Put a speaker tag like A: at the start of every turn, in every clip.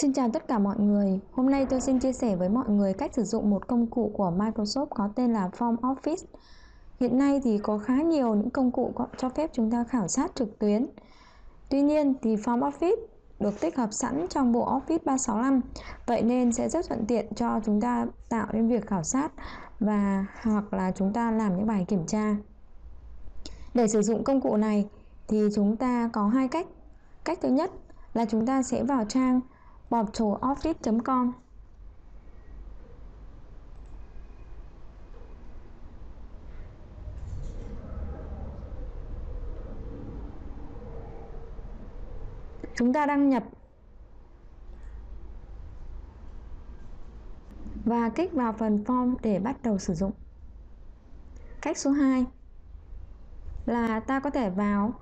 A: Xin chào tất cả mọi người. Hôm nay tôi xin chia sẻ với mọi người cách sử dụng một công cụ của Microsoft có tên là Form Office. Hiện nay thì có khá nhiều những công cụ cho phép chúng ta khảo sát trực tuyến. Tuy nhiên thì Form Office được tích hợp sẵn trong bộ Office 365. Vậy nên sẽ rất thuận tiện cho chúng ta tạo nên việc khảo sát và hoặc là chúng ta làm những bài kiểm tra. Để sử dụng công cụ này thì chúng ta có hai cách. Cách thứ nhất là chúng ta sẽ vào trang portaloffice.com Chúng ta đăng nhập và kích vào phần form để bắt đầu sử dụng. Cách số 2 là ta có thể vào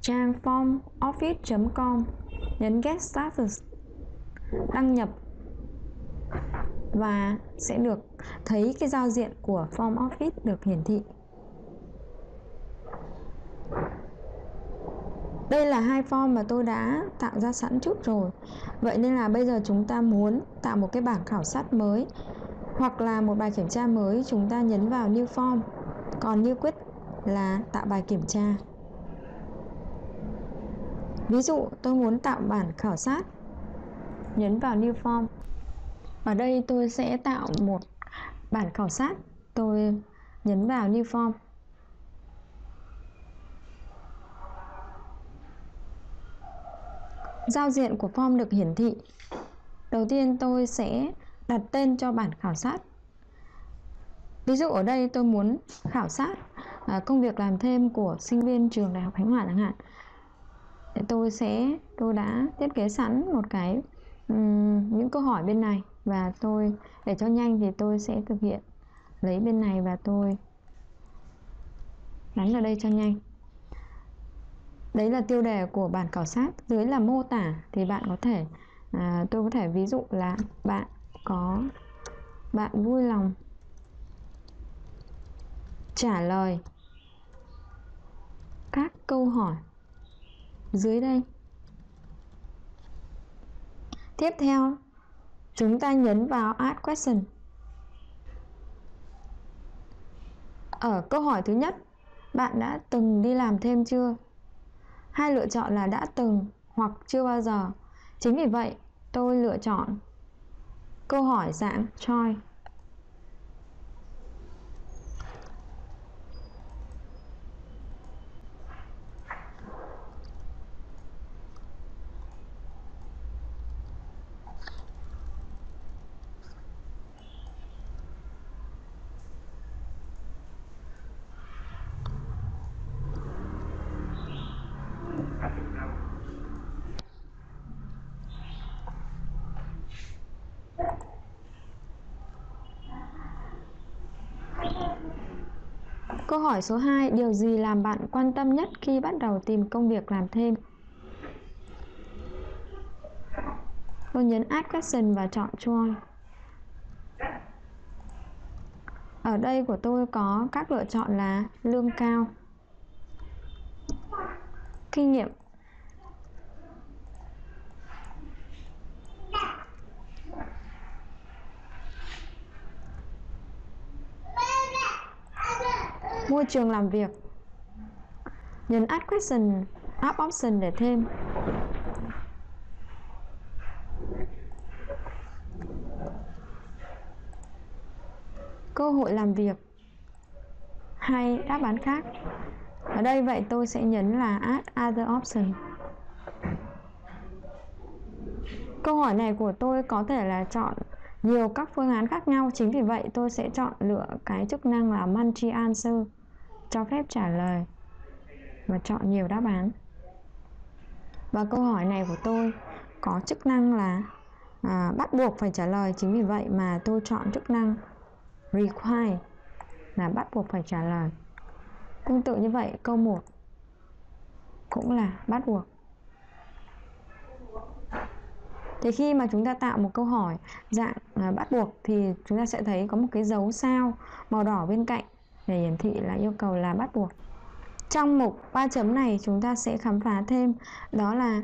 A: trang formoffice.com nhấn Get Started đăng nhập và sẽ được thấy cái giao diện của Form Office được hiển thị. Đây là hai form mà tôi đã tạo ra sẵn trước rồi. Vậy nên là bây giờ chúng ta muốn tạo một cái bảng khảo sát mới hoặc là một bài kiểm tra mới, chúng ta nhấn vào New Form. Còn New Quiz là tạo bài kiểm tra. Ví dụ tôi muốn tạo bản khảo sát nhấn vào New Form. Ở đây tôi sẽ tạo một bản khảo sát. Tôi nhấn vào New Form. Giao diện của form được hiển thị. Đầu tiên tôi sẽ đặt tên cho bản khảo sát. Ví dụ ở đây tôi muốn khảo sát à, công việc làm thêm của sinh viên trường đại học khánh hòa chẳng hạn. Tôi sẽ, tôi đã thiết kế sẵn một cái um, những câu hỏi bên này và tôi để cho nhanh thì tôi sẽ thực hiện. Lấy bên này và tôi đánh vào đây cho nhanh. Đấy là tiêu đề của bản khảo sát. Dưới là mô tả thì bạn có thể à, tôi có thể ví dụ là bạn có bạn vui lòng trả lời các câu hỏi dưới đây tiếp theo, chúng ta nhấn vào add question. Ở câu hỏi thứ nhất, bạn đã từng đi làm thêm chưa? Hai lựa chọn là đã từng hoặc chưa bao giờ. Chính vì vậy, tôi lựa chọn câu hỏi dạng choice Câu hỏi số 2, điều gì làm bạn quan tâm nhất khi bắt đầu tìm công việc làm thêm? Tôi nhấn Add Question và chọn Join. Ở đây của tôi có các lựa chọn là lương cao, kinh nghiệm môi trường làm việc. Nhấn add question, add option để thêm. Cơ hội làm việc hay đáp án khác? Ở đây vậy tôi sẽ nhấn là add other option. Câu hỏi này của tôi có thể là chọn nhiều các phương án khác nhau, chính vì vậy tôi sẽ chọn lựa cái chức năng là multi answer cho phép trả lời và chọn nhiều đáp án. Và câu hỏi này của tôi có chức năng là à, bắt buộc phải trả lời. Chính vì vậy mà tôi chọn chức năng require là bắt buộc phải trả lời. Tương tự như vậy câu 1 cũng là bắt buộc. Thì khi mà chúng ta tạo một câu hỏi dạng à, bắt buộc thì chúng ta sẽ thấy có một cái dấu sao màu đỏ bên cạnh để hiển thị là yêu cầu là bắt buộc. Trong mục 3 chấm này, chúng ta sẽ khám phá thêm, đó là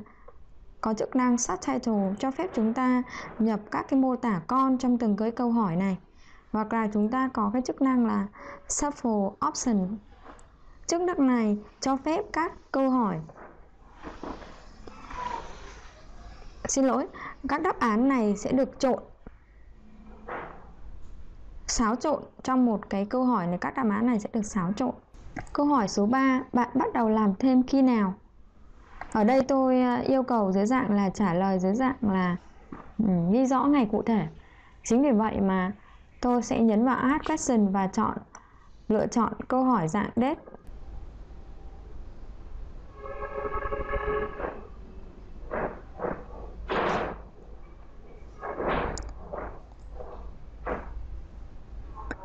A: có chức năng subtitle cho phép chúng ta nhập các cái mô tả con trong từng cái câu hỏi này. Hoặc là chúng ta có cái chức năng là shuffle option chức năng này, cho phép các câu hỏi. Xin lỗi, các đáp án này sẽ được trộn xáo trộn trong một cái câu hỏi này các đáp án này sẽ được xáo trộn. Câu hỏi số 3 bạn bắt đầu làm thêm khi nào? Ở đây tôi ờ, yêu cầu dưới dạng là trả lời dưới dạng là ừ, ghi rõ ngày cụ thể. Chính vì vậy mà tôi sẽ nhấn vào add question và chọn, lựa chọn câu hỏi dạng date.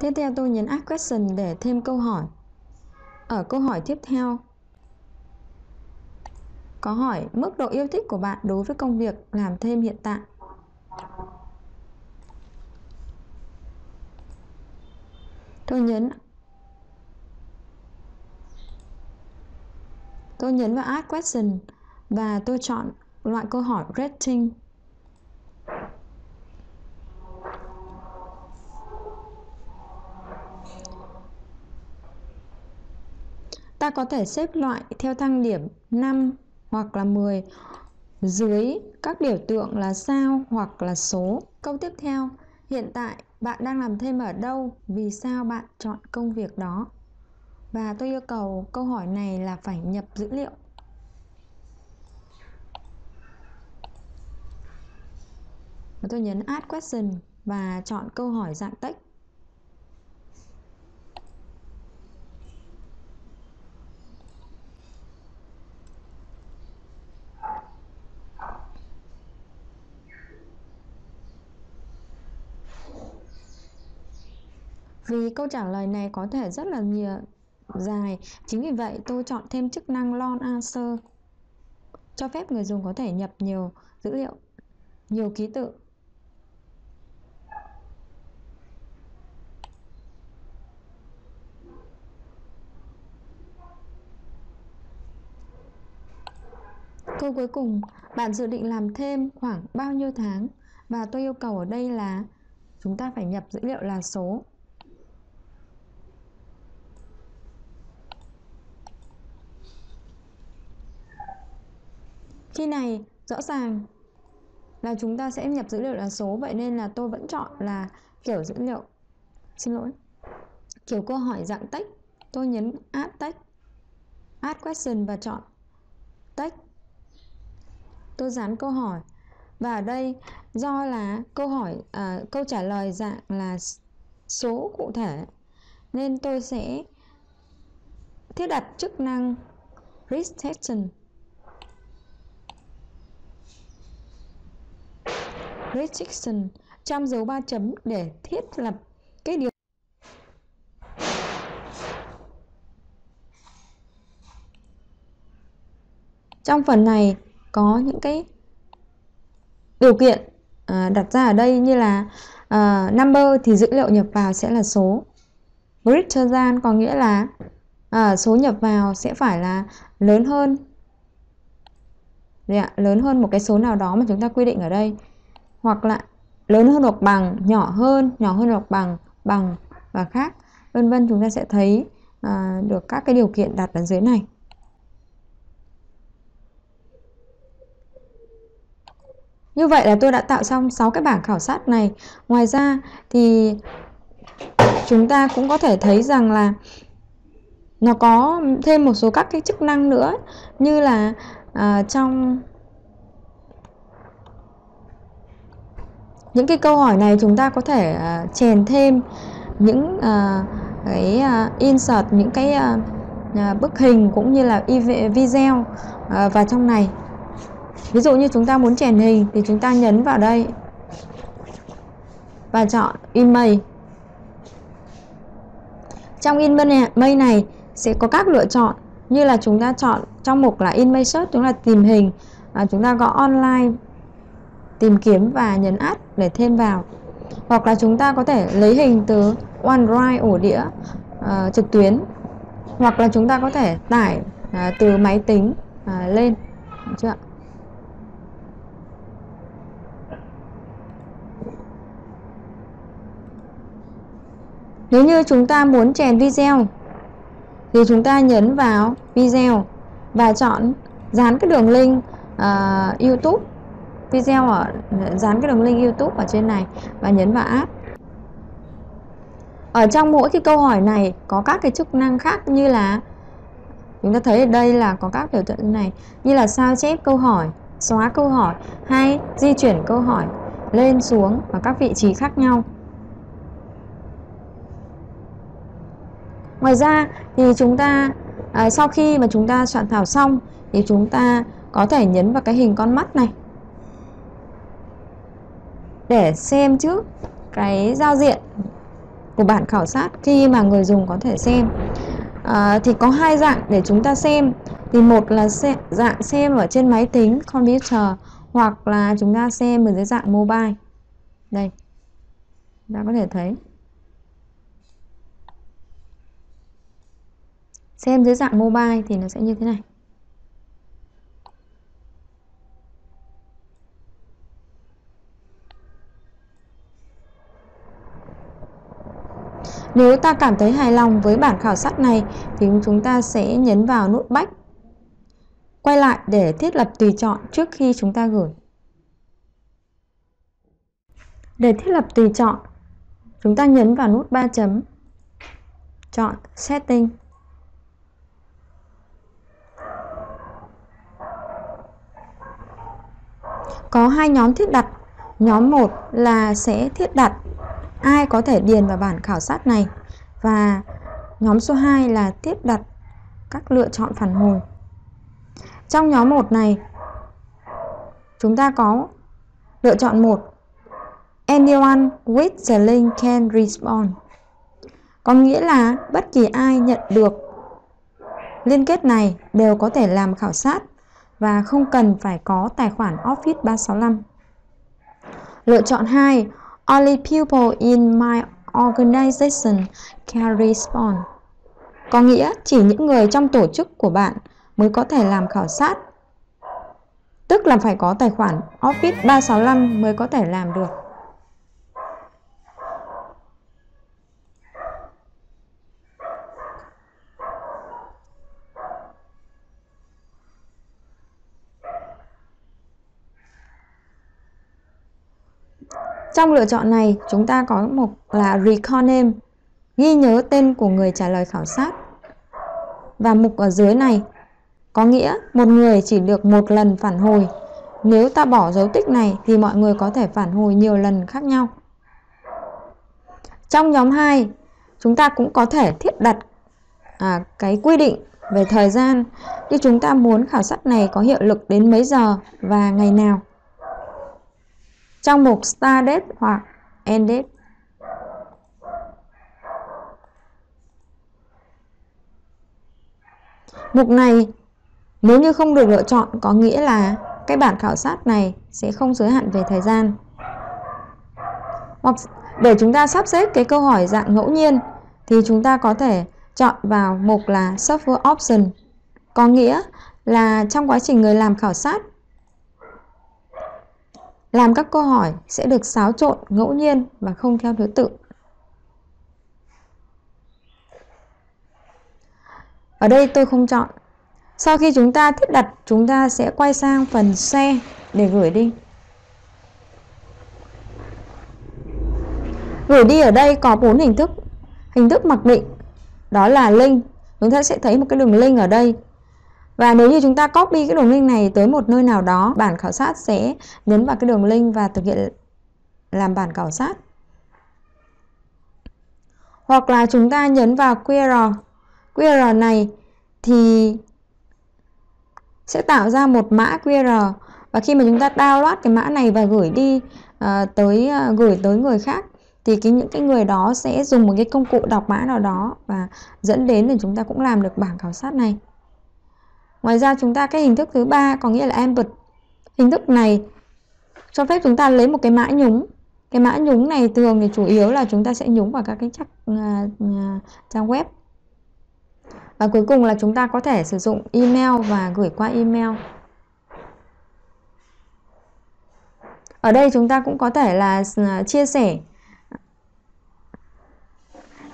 A: Tiếp theo tôi nhấn Ask Question để thêm câu hỏi. Ở câu hỏi tiếp theo, có hỏi mức độ yêu thích của bạn đối với công việc làm thêm hiện tại. Tôi nhấn Tôi nhấn vào Ask Question và tôi chọn loại câu hỏi Rating ta có thể xếp loại theo thang điểm 5 hoặc là 10 dưới các biểu tượng là sao hoặc là số. Câu tiếp theo, hiện tại bạn đang làm thêm ở đâu? Vì sao bạn chọn công việc đó? Và tôi yêu cầu câu hỏi này là phải nhập dữ liệu. Và tôi nhấn Add Question và chọn câu hỏi dạng text. Vì câu trả lời này có thể rất là nhiều dài, chính vì vậy tôi chọn thêm chức năng long answer cho phép người dùng có thể nhập nhiều dữ liệu, nhiều ký tự. Câu cuối cùng, bạn dự định làm thêm khoảng bao nhiêu tháng? Và tôi yêu cầu ở đây là chúng ta phải nhập dữ liệu là số Khi này rõ ràng là chúng ta sẽ nhập dữ liệu là số vậy nên là tôi vẫn chọn là kiểu dữ liệu. Xin lỗi. Kiểu câu hỏi dạng text. Tôi nhấn add text add question và chọn text. Tôi dán câu hỏi. Và ở đây do là câu hỏi à, câu trả lời dạng là số cụ thể nên tôi sẽ thiết đặt chức năng restriction. Restriction trong dấu ba chấm để thiết lập cái điều trong phần này có những cái điều kiện à, đặt ra ở đây như là à, number thì dữ liệu nhập vào sẽ là số. Greater than có nghĩa là à, số nhập vào sẽ phải là lớn hơn. Đấy ạ, lớn hơn một cái số nào đó mà chúng ta quy định ở đây hoặc là lớn hơn hoặc bằng, nhỏ hơn, nhỏ hơn hoặc bằng, bằng và khác, vân vân chúng ta sẽ thấy à, được các cái điều kiện đặt ở dưới này. Như vậy là tôi đã tạo xong 6 cái bảng khảo sát này. Ngoài ra thì chúng ta cũng có thể thấy rằng là nó có thêm một số các cái chức năng nữa như là à, trong những cái câu hỏi này chúng ta có thể uh, chèn thêm những uh, cái uh, insert những cái uh, uh, bức hình cũng như là video uh, vào trong này. Ví dụ như chúng ta muốn chèn hình thì chúng ta nhấn vào đây và chọn email trong email này sẽ có các lựa chọn như là chúng ta chọn trong mục là in search chúng ta tìm hình à, chúng ta gõ online tìm kiếm và nhấn add để thêm vào. Hoặc là chúng ta có thể lấy hình từ OneDrive ổ đĩa uh, trực tuyến. Hoặc là chúng ta có thể tải uh, từ máy tính uh, lên. Được chưa Nếu như chúng ta muốn chèn video thì chúng ta nhấn vào video và chọn dán cái đường link uh, YouTube video ở dán cái đường link YouTube ở trên này và nhấn vào app. Ở trong mỗi cái câu hỏi này có các cái chức năng khác như là chúng ta thấy ở đây là có các biểu tượng này như là sao chép câu hỏi xóa câu hỏi hay di chuyển câu hỏi lên xuống ở các vị trí khác nhau. Ngoài ra thì chúng ta à, sau khi mà chúng ta soạn thảo xong thì chúng ta có thể nhấn vào cái hình con mắt này để xem trước cái giao diện của bản khảo sát khi mà người dùng có thể xem. À, thì có hai dạng để chúng ta xem. Thì một là xe, dạng xem ở trên máy tính computer hoặc là chúng ta xem ở dưới dạng mobile. Đây ta có thể thấy. Xem dưới dạng mobile thì nó sẽ như thế này. Nếu ta cảm thấy hài lòng với bản khảo sát này thì chúng ta sẽ nhấn vào nút Back. Quay lại để thiết lập tùy chọn trước khi chúng ta gửi. Để thiết lập tùy chọn, chúng ta nhấn vào nút 3 chấm, chọn Setting. Có hai nhóm thiết đặt. Nhóm 1 là sẽ thiết đặt ai có thể điền vào bản khảo sát này và nhóm số 2 là tiếp đặt các lựa chọn phản hồi. Trong nhóm 1 này, chúng ta có lựa chọn 1 Anyone with the link can respond. Có nghĩa là bất kỳ ai nhận được liên kết này đều có thể làm khảo sát và không cần phải có tài khoản Office 365. Lựa chọn 2 Only people in my organization can respond. Có nghĩa chỉ những người trong tổ chức của bạn mới có thể làm khảo sát. Tức là phải có tài khoản Office 365 mới có thể làm được. Trong lựa chọn này, chúng ta có mục là Recall Name, ghi nhớ tên của người trả lời khảo sát. Và mục ở dưới này có nghĩa một người chỉ được một lần phản hồi. Nếu ta bỏ dấu tích này thì mọi người có thể phản hồi nhiều lần khác nhau. Trong nhóm 2, chúng ta cũng có thể thiết đặt à, cái quy định về thời gian như chúng ta muốn khảo sát này có hiệu lực đến mấy giờ và ngày nào trong mục Start Date hoặc End Date. Mục này, nếu như không được lựa chọn, có nghĩa là cái bản khảo sát này sẽ không giới hạn về thời gian. Hoặc để chúng ta sắp xếp cái câu hỏi dạng ngẫu nhiên, thì chúng ta có thể chọn vào mục là Shuffle Option. Có nghĩa là trong quá trình người làm khảo sát làm các câu hỏi sẽ được xáo trộn ngẫu nhiên và không theo thứ tự. Ở đây tôi không chọn. Sau khi chúng ta thiết đặt, chúng ta sẽ quay sang phần xe để gửi đi. Gửi đi ở đây có bốn hình thức. Hình thức mặc định, đó là link. Chúng ta sẽ thấy một cái đường link ở đây và nếu như chúng ta copy cái đường link này tới một nơi nào đó, bản khảo sát sẽ nhấn vào cái đường link và thực hiện làm bản khảo sát. Hoặc là chúng ta nhấn vào QR. QR này thì sẽ tạo ra một mã QR và khi mà chúng ta download cái mã này và gửi đi uh, tới uh, gửi tới người khác thì cái những cái người đó sẽ dùng một cái công cụ đọc mã nào đó và dẫn đến thì chúng ta cũng làm được bảng khảo sát này. Ngoài ra chúng ta cái hình thức thứ ba có nghĩa là embed. Hình thức này cho phép chúng ta lấy một cái mã nhúng. Cái mã nhúng này thường thì chủ yếu là chúng ta sẽ nhúng vào các cái chắc uh, uh, trang web. Và cuối cùng là chúng ta có thể sử dụng email và gửi qua email. Ở đây chúng ta cũng có thể là à, chia sẻ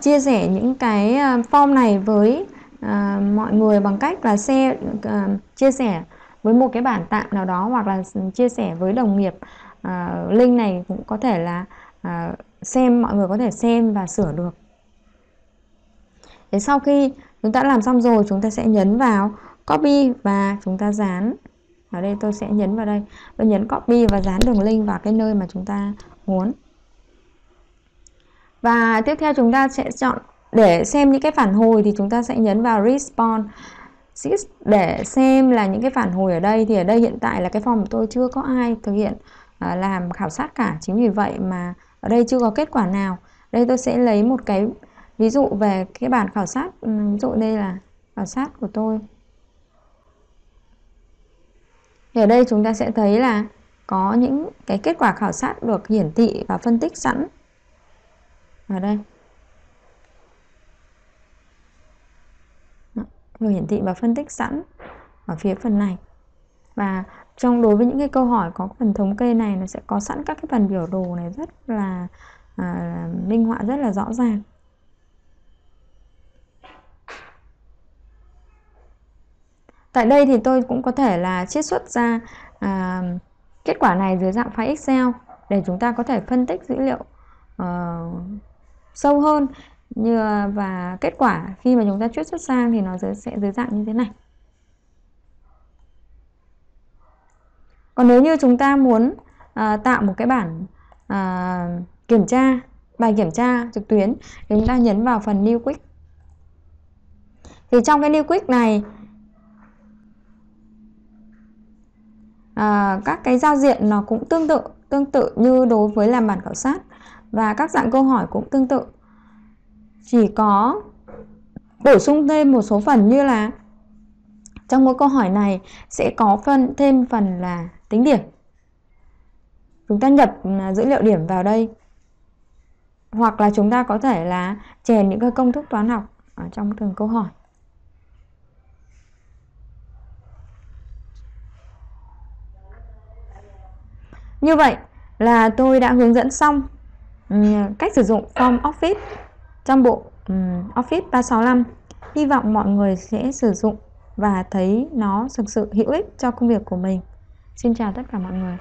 A: chia sẻ những cái form này với à, mọi người bằng cách là share à, chia sẻ với một cái bản tạm nào đó hoặc là chia sẻ với đồng nghiệp à, link này cũng có thể là à, xem mọi người có thể xem và sửa được. Thế sau khi chúng ta làm xong rồi chúng ta sẽ nhấn vào copy và chúng ta dán. Ở đây tôi sẽ nhấn vào đây. Tôi nhấn copy và dán đường link vào cái nơi mà chúng ta muốn. Và tiếp theo chúng ta sẽ chọn để xem những cái phản hồi thì chúng ta sẽ nhấn vào response để xem là những cái phản hồi ở đây thì ở đây hiện tại là cái form của tôi chưa có ai thực hiện à, làm khảo sát cả. Chính vì vậy mà ở đây chưa có kết quả nào. Đây tôi sẽ lấy một cái ví dụ về cái bản khảo sát. Ừ, ví dụ đây là khảo sát của tôi. Thì ở đây chúng ta sẽ thấy là có những cái kết quả khảo sát được hiển thị và phân tích sẵn. Ở đây. Người hiển thị và phân tích sẵn ở phía phần này. Và trong đối với những cái câu hỏi có phần thống kê này nó sẽ có sẵn các cái phần biểu đồ này rất là à, minh họa rất là rõ ràng. Tại đây thì tôi cũng có thể là chiết xuất ra à, kết quả này dưới dạng file Excel để chúng ta có thể phân tích dữ liệu uh, sâu hơn như và kết quả khi mà chúng ta chuyển xuất sang thì nó sẽ dưới dạng như thế này. Còn nếu như chúng ta muốn à, tạo một cái bản à, kiểm tra, bài kiểm tra trực tuyến thì chúng ta nhấn vào phần New Quick. Thì trong cái New Quick này à, các cái giao diện nó cũng tương tự tương tự như đối với làm bản khảo sát và các dạng câu hỏi cũng tương tự chỉ có bổ sung thêm một số phần như là trong mỗi câu hỏi này sẽ có phân, thêm phần là tính điểm. Chúng ta nhập ừ, dữ liệu điểm vào đây. Hoặc là chúng ta có thể là chèn những cái công thức toán học ở trong từng câu hỏi. Như vậy là tôi đã hướng dẫn xong ừ, cách sử dụng form Office trong bộ Office 365. Hy vọng mọi người sẽ sử dụng và thấy nó thực sự hữu ích cho công việc của mình. Xin chào tất cả mọi người.